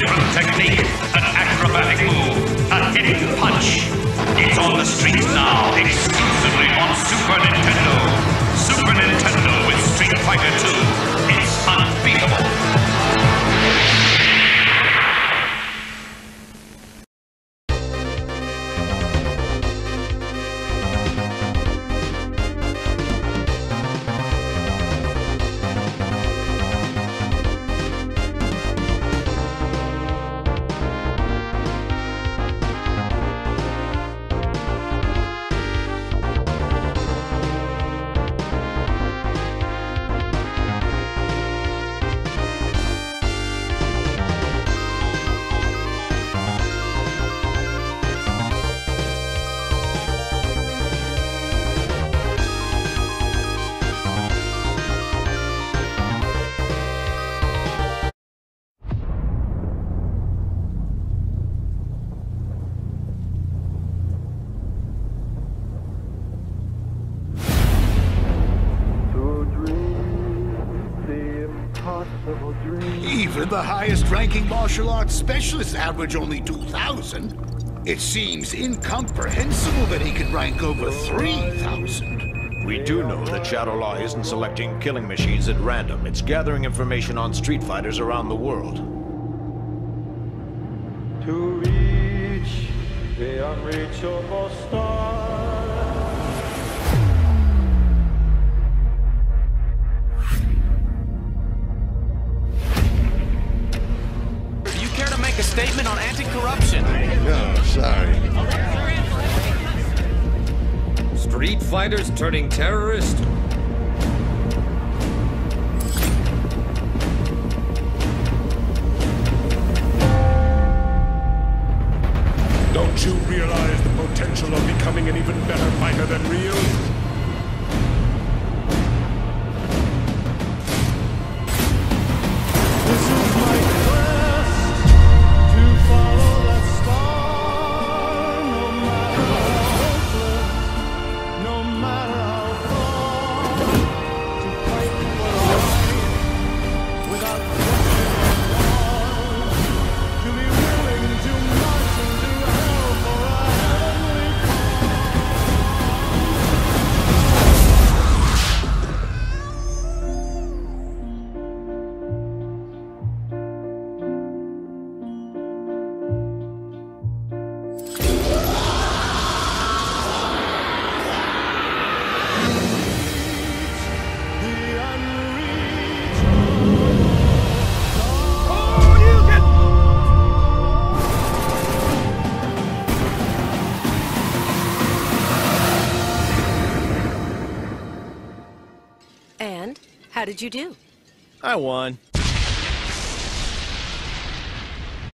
different technique, an acrobatic move, a hidden punch. It's on the streets now, exclusively on Super Nintendo. Even the highest ranking martial arts specialists average only 2,000. It seems incomprehensible that he can rank over 3,000. We do know that Shadow Law isn't selecting killing machines at random. It's gathering information on street fighters around the world. To reach the unreachable star. Statement on anti-corruption? No, sorry. Street fighters turning terrorist? Don't you realize the potential of becoming an even better fighter than Ryu? How did you do? I won.